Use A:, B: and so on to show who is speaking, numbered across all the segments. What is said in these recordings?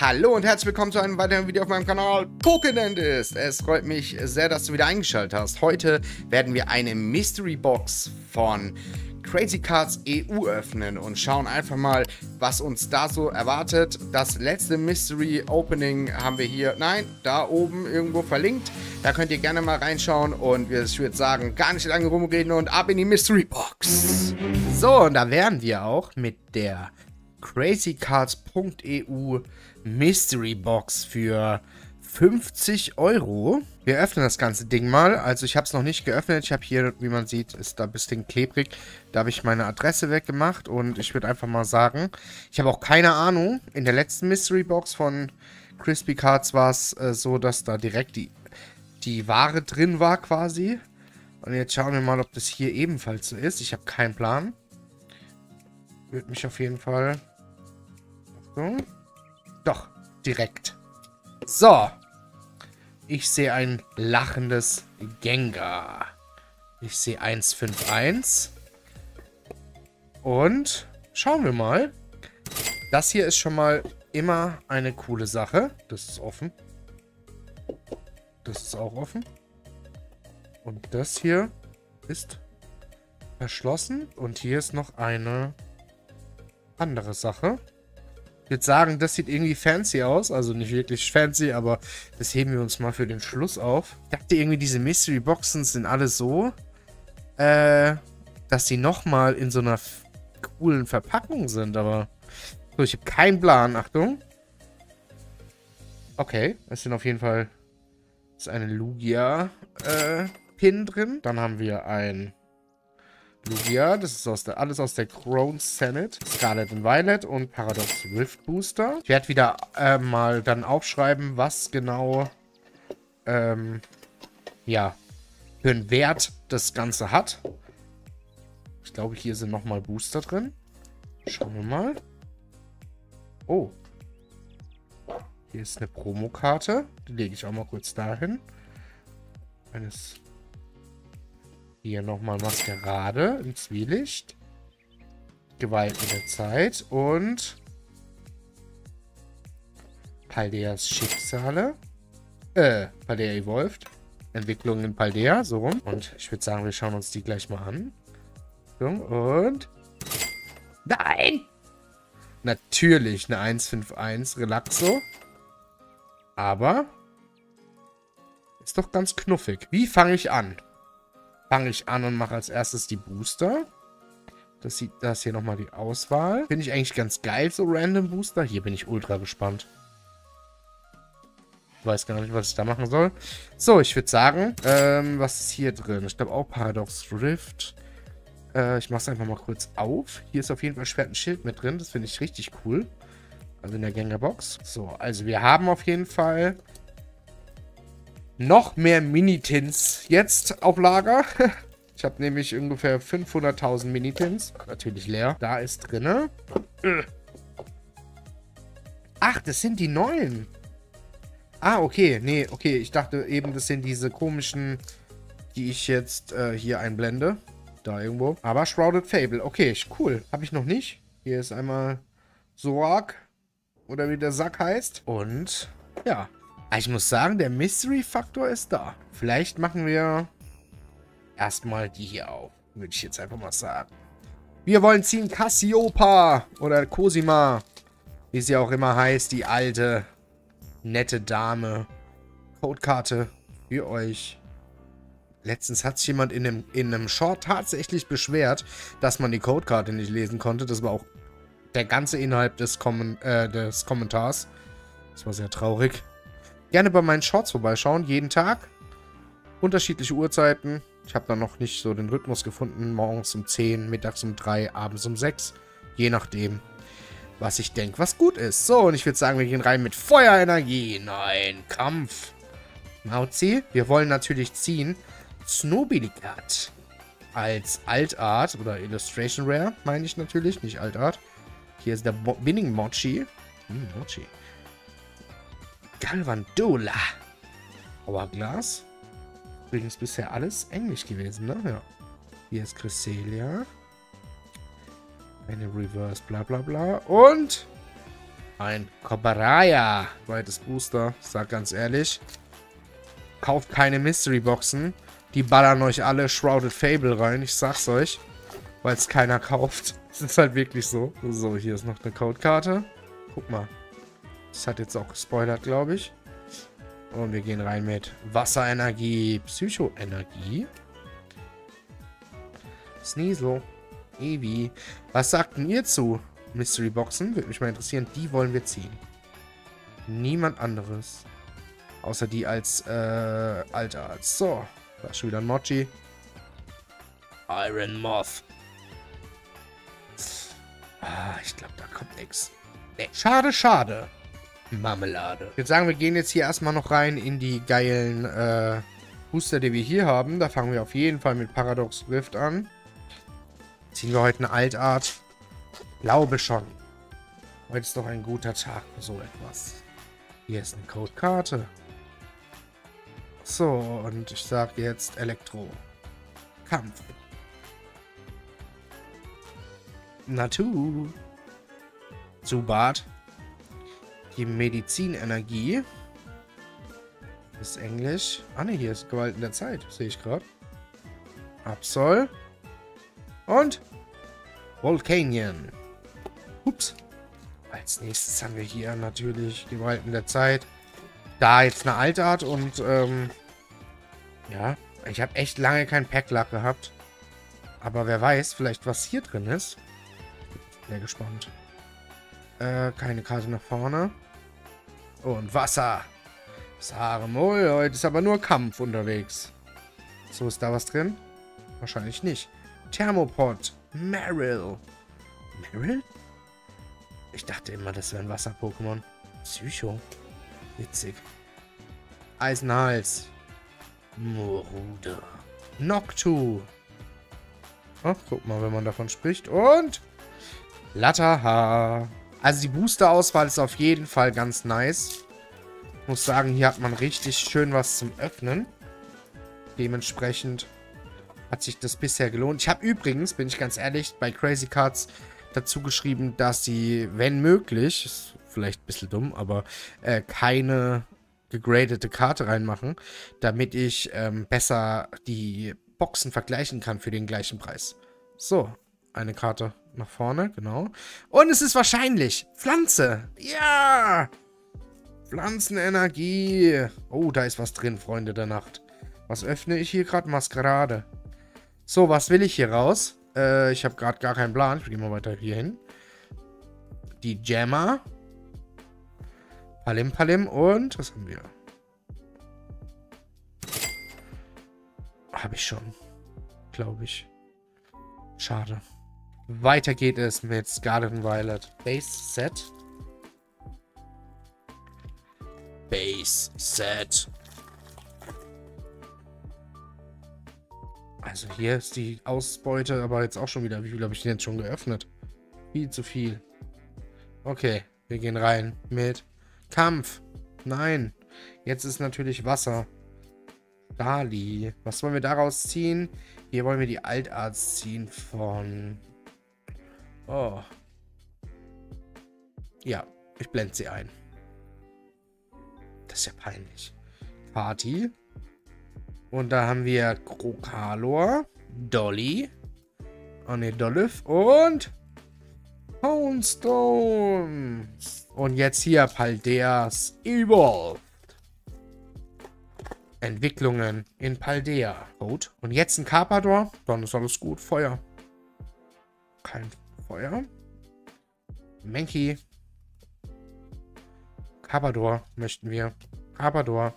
A: Hallo und herzlich willkommen zu einem weiteren Video auf meinem Kanal Pokénend ist. Es freut mich sehr, dass du wieder eingeschaltet hast. Heute werden wir eine Mystery Box von Crazy Cards EU öffnen und schauen einfach mal, was uns da so erwartet. Das letzte Mystery Opening haben wir hier, nein, da oben irgendwo verlinkt. Da könnt ihr gerne mal reinschauen und ich würde sagen, gar nicht lange rumreden und ab in die Mystery Box. So, und da wären wir auch mit der crazycards.eu Mystery Box für 50 Euro. Wir öffnen das ganze Ding mal. Also ich habe es noch nicht geöffnet. Ich habe hier, wie man sieht, ist da ein bisschen klebrig. Da habe ich meine Adresse weggemacht und ich würde einfach mal sagen, ich habe auch keine Ahnung. In der letzten Mystery Box von Crispy Cards war es äh, so, dass da direkt die, die Ware drin war quasi. Und jetzt schauen wir mal, ob das hier ebenfalls so ist. Ich habe keinen Plan. Würde mich auf jeden Fall... Achtung. Doch, direkt. So. Ich sehe ein lachendes Gengar. Ich sehe 151. Und schauen wir mal. Das hier ist schon mal immer eine coole Sache. Das ist offen. Das ist auch offen. Und das hier ist verschlossen. Und hier ist noch eine andere Sache. Würde sagen, das sieht irgendwie fancy aus. Also nicht wirklich fancy, aber das heben wir uns mal für den Schluss auf. Ich dachte irgendwie, diese Mystery Boxen sind alle so, äh, dass sie nochmal in so einer coolen Verpackung sind. Aber so, ich habe keinen Plan. Achtung. Okay, es sind auf jeden Fall ist eine Lugia-Pin äh, drin. Dann haben wir ein Lugia, das ist aus der, alles aus der Crown Senate, Scarlet and Violet und Paradox Rift Booster. Ich werde wieder äh, mal dann aufschreiben, was genau, ähm, ja, für einen Wert das Ganze hat. Ich glaube, hier sind nochmal Booster drin. Schauen wir mal. Oh. Hier ist eine Promokarte. Die lege ich auch mal kurz dahin. Eines hier nochmal Maskerade im Zwielicht. Gewalt mit der Zeit. Und Paldeas Schicksale. Äh, Paldea Evolved. Entwicklung in Paldea, so rum. Und ich würde sagen, wir schauen uns die gleich mal an. Und... Nein! Natürlich eine 151 Relaxo. Aber... Ist doch ganz knuffig. Wie fange ich an? Fange ich an und mache als erstes die Booster. Das sieht das hier nochmal die Auswahl. Finde ich eigentlich ganz geil, so random Booster. Hier bin ich ultra gespannt. Ich weiß gar nicht, was ich da machen soll. So, ich würde sagen, ähm, was ist hier drin? Ich glaube auch Paradox Rift. Äh, ich mache es einfach mal kurz auf. Hier ist auf jeden Fall Schwert und Schild mit drin. Das finde ich richtig cool. Also in der Gängerbox. So, also wir haben auf jeden Fall noch mehr Minitins jetzt auf Lager. Ich habe nämlich ungefähr 500.000 Minitins. Natürlich leer. Da ist drinne. Ach, das sind die neuen. Ah, okay. Nee, okay. Ich dachte eben, das sind diese komischen, die ich jetzt äh, hier einblende. Da irgendwo. Aber Shrouded Fable. Okay, cool. Habe ich noch nicht. Hier ist einmal Zorak. Oder wie der Sack heißt. Und ja, ich muss sagen, der Mystery-Faktor ist da. Vielleicht machen wir erstmal die hier auf. Würde ich jetzt einfach mal sagen. Wir wollen ziehen Cassiopa oder Cosima. Wie sie auch immer heißt. Die alte, nette Dame. Codekarte für euch. Letztens hat sich jemand in einem, in einem Short tatsächlich beschwert, dass man die Codekarte nicht lesen konnte. Das war auch der ganze Inhalt des, Kommen, äh, des Kommentars. Das war sehr traurig. Gerne bei meinen Shorts vorbeischauen, jeden Tag. Unterschiedliche Uhrzeiten. Ich habe da noch nicht so den Rhythmus gefunden. Morgens um 10, mittags um 3, abends um 6. Je nachdem, was ich denke, was gut ist. So, und ich würde sagen, wir gehen rein mit Feuerenergie. Nein, Kampf. Mauzi. Wir wollen natürlich ziehen Snobilikat als Altart oder Illustration Rare, meine ich natürlich, nicht Altart. Hier ist der Binning Mochi. Hm, Mochi. Galvandola. Hourglass. Übrigens bisher alles Englisch gewesen, ne? Ja. Hier ist Cresselia. Eine Reverse, bla bla bla. Und Ein Kobaraya. Zweites Booster. Ich sag ganz ehrlich. Kauft keine Mystery Boxen. Die ballern euch alle Shrouded Fable rein. Ich sag's euch. Weil es keiner kauft. Das ist halt wirklich so. So, hier ist noch eine Codekarte. Guck mal. Das hat jetzt auch gespoilert, glaube ich. Und wir gehen rein mit Wasserenergie, Psychoenergie. Sneasel. Evi. Was sagten ihr zu Mystery Boxen? Würde mich mal interessieren. Die wollen wir ziehen. Niemand anderes. Außer die als, äh, Altarzt. So. Da ist schon wieder ein Mochi. Iron Moth. Ah, ich glaube, da kommt nichts. Nee. Schade, schade. Marmelade. Ich würde sagen, wir gehen jetzt hier erstmal noch rein in die geilen äh, Booster, die wir hier haben. Da fangen wir auf jeden Fall mit Paradox Rift an. Ziehen wir heute eine Altart? Glaube schon. Heute ist doch ein guter Tag für so etwas. Hier ist eine Codekarte. So, und ich sage jetzt Elektro. Kampf. Natur. Zubat. Die Medizinenergie. Ist Englisch. Ah ne, hier ist Gewalt in der Zeit. Sehe ich gerade. Absol. Und Volcanion. Ups. Als nächstes haben wir hier natürlich Gewalt in der Zeit. Da jetzt eine Altart und ähm, ja, ich habe echt lange kein Packlack gehabt. Aber wer weiß, vielleicht was hier drin ist. Sehr gespannt. Äh, keine Karte nach vorne. Und Wasser. Saremol, heute ist aber nur Kampf unterwegs. So, ist da was drin? Wahrscheinlich nicht. Thermopod. Meryl. Meryl? Ich dachte immer, das wäre ein Wasser-Pokémon. Psycho. Witzig. Eisenhals. Moruda. Noctu. Oh, guck mal, wenn man davon spricht. Und Lataha. Also die Booster-Auswahl ist auf jeden Fall ganz nice. Muss sagen, hier hat man richtig schön was zum Öffnen. Dementsprechend hat sich das bisher gelohnt. Ich habe übrigens, bin ich ganz ehrlich, bei Crazy Cards dazu geschrieben, dass sie, wenn möglich, ist vielleicht ein bisschen dumm, aber äh, keine gegradete Karte reinmachen, damit ich ähm, besser die Boxen vergleichen kann für den gleichen Preis. So, eine Karte nach vorne, genau. Und es ist wahrscheinlich Pflanze. Ja! Pflanzenenergie. Oh, da ist was drin, Freunde der Nacht. Was öffne ich hier gerade? Maskerade. So, was will ich hier raus? Äh, ich habe gerade gar keinen Plan. Ich gehe mal weiter hier hin. Die Jammer. Palim Palim und was haben wir? Habe ich schon. Glaube ich. Schade. Weiter geht es mit Scarlet Violet. Base Set. Base Set. Also hier ist die Ausbeute, aber jetzt auch schon wieder. Wie viel habe ich denn jetzt schon geöffnet? Viel zu viel. Okay, wir gehen rein mit Kampf. Nein. Jetzt ist natürlich Wasser. Dali. Was wollen wir daraus ziehen? Hier wollen wir die Altarzt ziehen von... Oh. Ja, ich blende sie ein. Das ist ja peinlich. Party. Und da haben wir Krokalor, Dolly, oh ne, Dolph und Poundstone. Und jetzt hier Paldeas Evolved. Entwicklungen in Paldea. Gut. Und jetzt ein Carpador. Dann ist alles gut. Feuer. Kein Feuer. Menki. Carpador möchten wir. Carpador.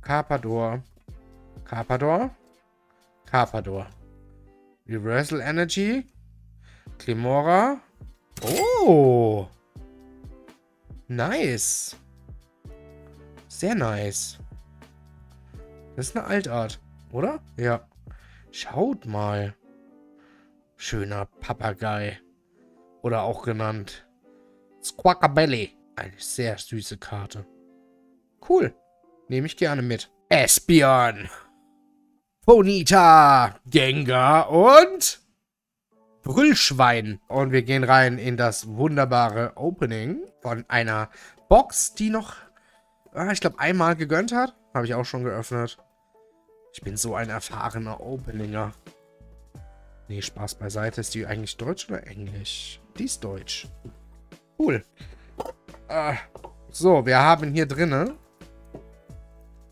A: Carpador. Carpador. Carpador. Universal Energy. Clemora. Oh. Nice. Sehr nice. Das ist eine Altart, oder? Ja. Schaut mal. Schöner Papagei. Oder auch genannt Squawkabelly. Eine sehr süße Karte. Cool. Nehme ich gerne mit. Espion. Ponita. Gengar und Brüllschwein. Und wir gehen rein in das wunderbare Opening von einer Box, die noch, ah, ich glaube, einmal gegönnt hat. Habe ich auch schon geöffnet. Ich bin so ein erfahrener Openinger. Nee, Spaß beiseite. Ist die eigentlich Deutsch oder Englisch? Die ist Deutsch. Cool. Äh, so, wir haben hier drinnen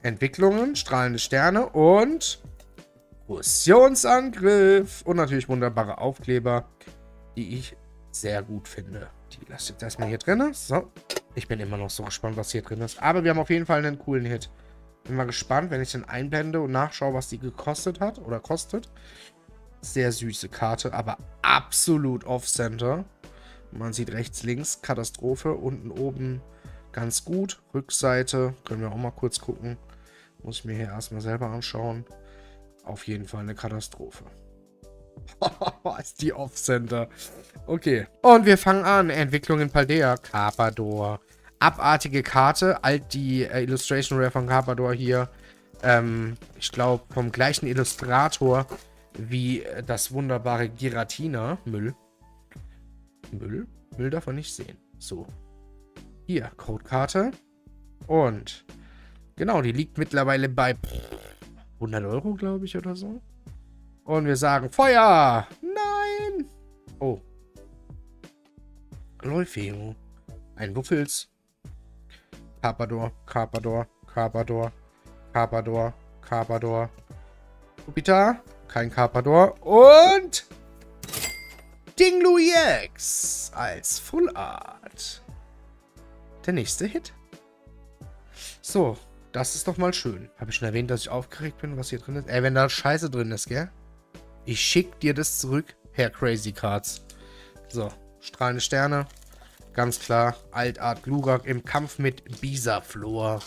A: Entwicklungen, strahlende Sterne und Fusionsangriff. Und natürlich wunderbare Aufkleber, die ich sehr gut finde. Die lasse ich jetzt erstmal hier drin. So. Ich bin immer noch so gespannt, was hier drin ist. Aber wir haben auf jeden Fall einen coolen Hit. Bin mal gespannt, wenn ich den einblende und nachschaue, was die gekostet hat oder kostet. Sehr süße Karte, aber absolut off-center. Man sieht rechts, links, Katastrophe. Unten, oben ganz gut. Rückseite, können wir auch mal kurz gucken. Muss ich mir hier erstmal selber anschauen. Auf jeden Fall eine Katastrophe. ist die Off-Center. Okay. Und wir fangen an. Entwicklung in Paldea. Carpador. Abartige Karte. Alt die äh, Illustration Rare von Carpador hier. Ähm, ich glaube, vom gleichen Illustrator wie das wunderbare Giratina. Müll. Müll? Müll darf man nicht sehen. So. Hier, Codekarte. Und genau, die liegt mittlerweile bei 100 Euro, glaube ich, oder so. Und wir sagen Feuer! Nein! Oh. Leufeo. Ein Wuffels. Carpador, Carpador, Carpador, Carpador, Carpador. Jupiter, kein Carpador. Und Dinglu EX als Full Art. Der nächste Hit. So, das ist doch mal schön. Habe ich schon erwähnt, dass ich aufgeregt bin, was hier drin ist? Ey, wenn da Scheiße drin ist, gell? Ich schick dir das zurück, Herr Crazy Cards. So, strahlende Sterne. Ganz klar, Altart Glurak im Kampf mit Bisaflor.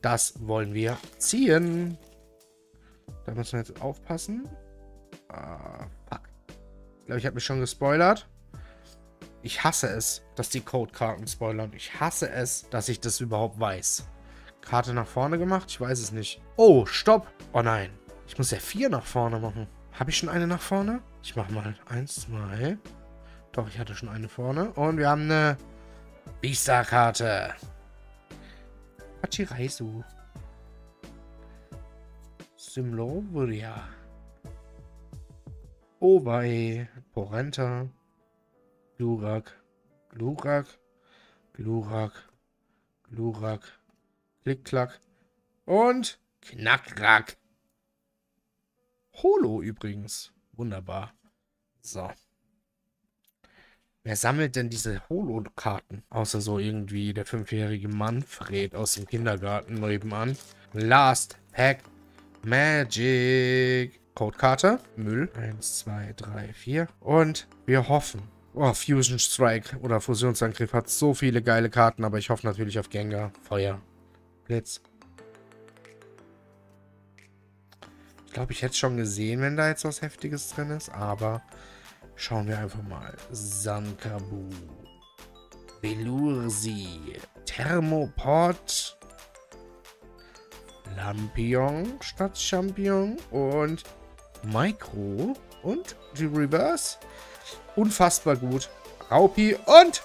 A: Das wollen wir ziehen. Da müssen wir jetzt aufpassen. Ah, fuck. Ich glaube, ich habe mich schon gespoilert. Ich hasse es, dass die Codekarten spoilern. Ich hasse es, dass ich das überhaupt weiß. Karte nach vorne gemacht? Ich weiß es nicht. Oh, stopp. Oh nein. Ich muss ja vier nach vorne machen. Habe ich schon eine nach vorne? Ich mache mal eins, zwei. Doch, ich hatte schon eine vorne. Und wir haben eine Bisa-Karte. Pachiraisu. Simlovuria. Obai. Porenta. Glurak. Glurak. Glurak. Glurak. Klick-Klack. Und Knackrack. Holo übrigens. Wunderbar. So. Wer sammelt denn diese Holo-Karten? Außer so irgendwie der fünfjährige Manfred aus dem Kindergarten nebenan. Last Pack Magic. Codekarte. Müll. Eins, zwei, drei, vier. Und wir hoffen. Oh, Fusion Strike oder Fusionsangriff hat so viele geile Karten, aber ich hoffe natürlich auf Gengar. Feuer. Blitz. Ich glaube, ich hätte schon gesehen, wenn da jetzt was Heftiges drin ist, aber schauen wir einfach mal. Sankabu. Velursi. Thermopod. Lampion statt Champion und Micro und die Reverse. Unfassbar gut. Raupi und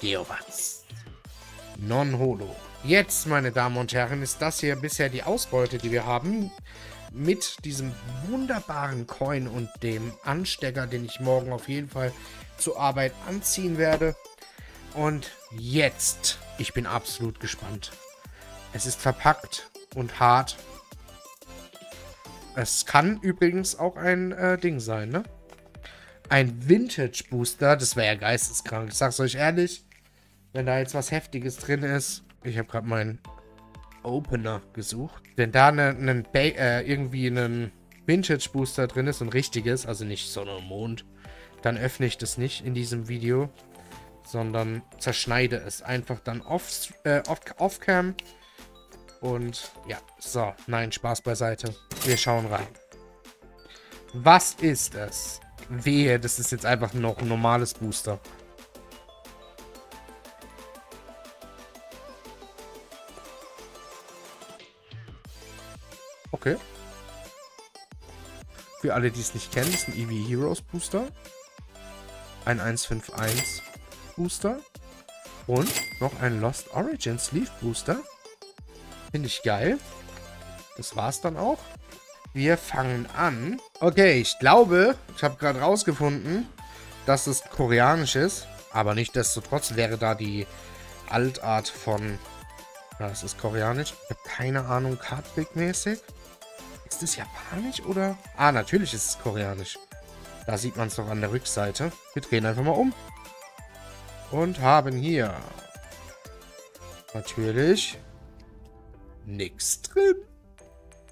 A: Geowatz. Non-Holo. Jetzt, meine Damen und Herren, ist das hier bisher die Ausbeute, die wir haben mit diesem wunderbaren Coin und dem Anstecker, den ich morgen auf jeden Fall zur Arbeit anziehen werde. Und jetzt, ich bin absolut gespannt. Es ist verpackt und hart. Es kann übrigens auch ein äh, Ding sein, ne? Ein Vintage Booster, das wäre ja geisteskrank. Ich sag's euch ehrlich, wenn da jetzt was Heftiges drin ist. Ich habe gerade meinen Opener gesucht. Wenn da ne, ne, äh, irgendwie ein Vintage-Booster drin ist, ein richtiges, also nicht Sonne und Mond, dann öffne ich das nicht in diesem Video, sondern zerschneide es einfach dann off, äh, off, und ja, so, nein, Spaß beiseite. Wir schauen rein. Was ist es? Wehe, das ist jetzt einfach noch ein normales Booster. Okay. Für alle, die es nicht kennen, ist ein EV Heroes Booster. ein 151 Booster. Und noch ein Lost Origin Sleeve Booster. Finde ich geil. Das war's dann auch. Wir fangen an. Okay, ich glaube, ich habe gerade rausgefunden, dass es koreanisch ist. Aber nicht desto trotz wäre da die Altart von... Ja, es ist koreanisch. Ich habe keine Ahnung, Cardtrick-mäßig. Ist das japanisch oder... Ah, natürlich ist es koreanisch. Da sieht man es doch an der Rückseite. Wir drehen einfach mal um. Und haben hier... Natürlich... Nix drin.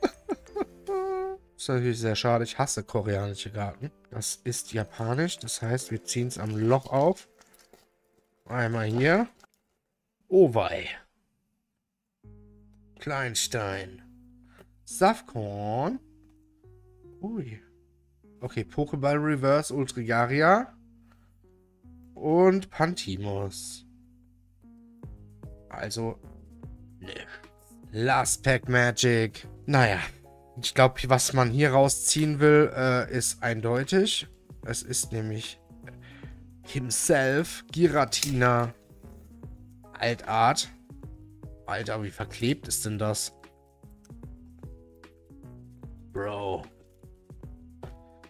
A: ist natürlich sehr schade. Ich hasse koreanische Karten. Das ist japanisch. Das heißt, wir ziehen es am Loch auf. Einmal hier. Owei. Kleinstein. Safkorn. Ui. Okay, Pokéball Reverse Ultrigaria. Und Pantimos. Also, ne. Last Pack Magic. Naja, ich glaube, was man hier rausziehen will, äh, ist eindeutig. Es ist nämlich himself, Giratina Altart. Alter, wie verklebt ist denn das? Bro.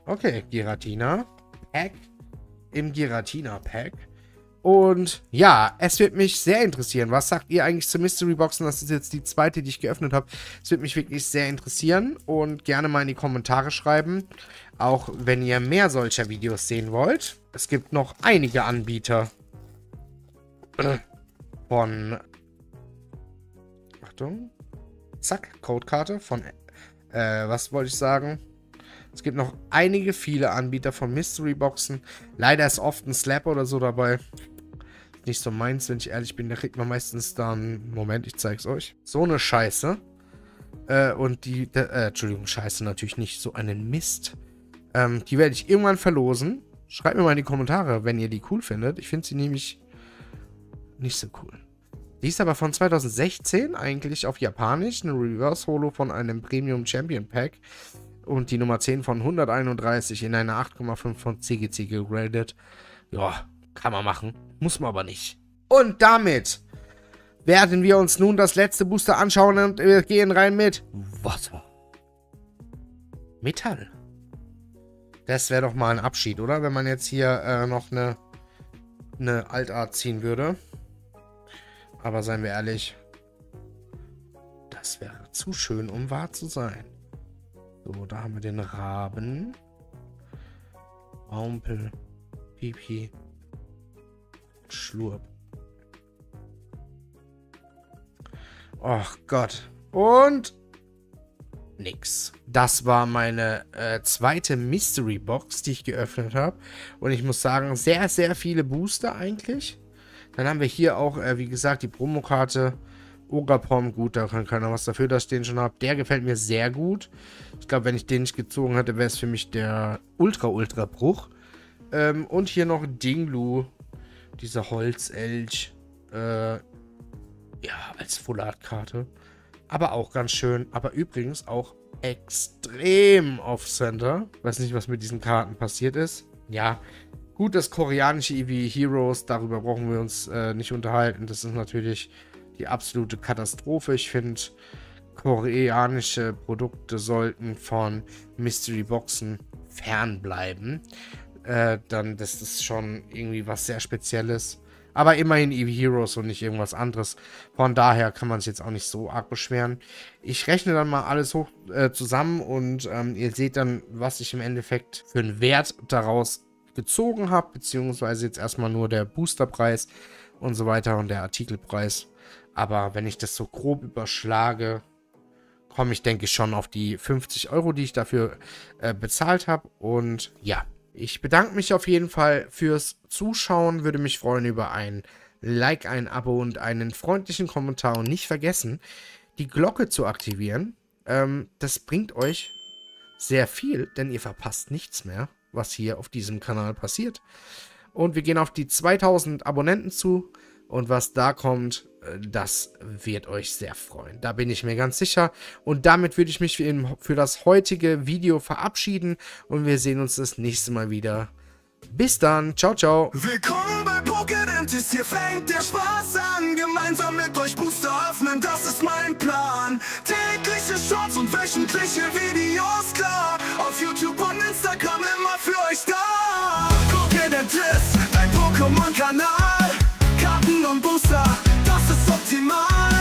A: Okay, Giratina. Pack. Im Giratina-Pack. Und ja, es wird mich sehr interessieren. Was sagt ihr eigentlich zu Mystery Boxen? Das ist jetzt die zweite, die ich geöffnet habe. Es wird mich wirklich sehr interessieren und gerne mal in die Kommentare schreiben. Auch wenn ihr mehr solcher Videos sehen wollt. Es gibt noch einige Anbieter von... Achtung. Zack, Codekarte von... Äh, was wollte ich sagen? Es gibt noch einige, viele Anbieter von Mystery Boxen. Leider ist oft ein Slap oder so dabei. Nicht so meins, wenn ich ehrlich bin. Da kriegt man meistens dann... Moment, ich zeig's euch. So eine Scheiße. Äh, und die... Der, äh, Entschuldigung, Scheiße natürlich nicht. So einen Mist. Ähm, die werde ich irgendwann verlosen. Schreibt mir mal in die Kommentare, wenn ihr die cool findet. Ich finde sie nämlich nicht so cool. Die ist aber von 2016 eigentlich auf Japanisch. Eine Reverse Holo von einem Premium Champion Pack und die Nummer 10 von 131 in eine 8,5 von CGC gegradet. Ja, kann man machen. Muss man aber nicht. Und damit werden wir uns nun das letzte Booster anschauen und wir gehen rein mit Wasser. Metall. Das wäre doch mal ein Abschied, oder? Wenn man jetzt hier äh, noch eine, eine Altart ziehen würde. Aber seien wir ehrlich, das wäre zu schön, um wahr zu sein. So, da haben wir den Raben. Aumpel. Pipi. Schlurp. Och Gott. Und nix. Das war meine äh, zweite Mystery Box, die ich geöffnet habe. Und ich muss sagen, sehr, sehr viele Booster eigentlich. Dann haben wir hier auch, äh, wie gesagt, die Promokarte Ogapom, gut, da kann keiner was dafür, dass ich den schon habe. Der gefällt mir sehr gut. Ich glaube, wenn ich den nicht gezogen hätte, wäre es für mich der Ultra-Ultra-Bruch. Ähm, und hier noch Dinglu, dieser Holzelch. Äh, ja, als Full-Art-Karte. Aber auch ganz schön. Aber übrigens auch extrem off-center. Weiß nicht, was mit diesen Karten passiert ist. Ja, gut, das koreanische EV Heroes, darüber brauchen wir uns äh, nicht unterhalten. Das ist natürlich die absolute Katastrophe. Ich finde, koreanische Produkte sollten von Mystery Boxen fernbleiben. Äh, dann, das ist schon irgendwie was sehr Spezielles. Aber immerhin Eevee Heroes und nicht irgendwas anderes. Von daher kann man sich jetzt auch nicht so arg beschweren. Ich rechne dann mal alles hoch äh, zusammen und ähm, ihr seht dann, was ich im Endeffekt für einen Wert daraus gezogen habe. Beziehungsweise jetzt erstmal nur der Boosterpreis und so weiter und der Artikelpreis. Aber wenn ich das so grob überschlage, komme ich, denke ich, schon auf die 50 Euro, die ich dafür äh, bezahlt habe. Und ja, ich bedanke mich auf jeden Fall fürs Zuschauen. Würde mich freuen über ein Like, ein Abo und einen freundlichen Kommentar. Und nicht vergessen, die Glocke zu aktivieren. Ähm, das bringt euch sehr viel, denn ihr verpasst nichts mehr, was hier auf diesem Kanal passiert. Und wir gehen auf die 2000 Abonnenten zu. Und was da kommt, das wird euch sehr freuen. Da bin ich mir ganz sicher. Und damit würde ich mich für, das heutige Video verabschieden. Und wir sehen uns das nächste Mal wieder. Bis dann. Ciao, ciao.
B: Willkommen bei Pokédentis, hier fängt der Spaß an. Gemeinsam mit euch Booster öffnen, das ist mein Plan. Tägliche Shorts und wöchentliche Videos, klar. Auf YouTube und Instagram immer für euch da. Pokédentis, dein Pokémon-Kanal. Nasıl optimal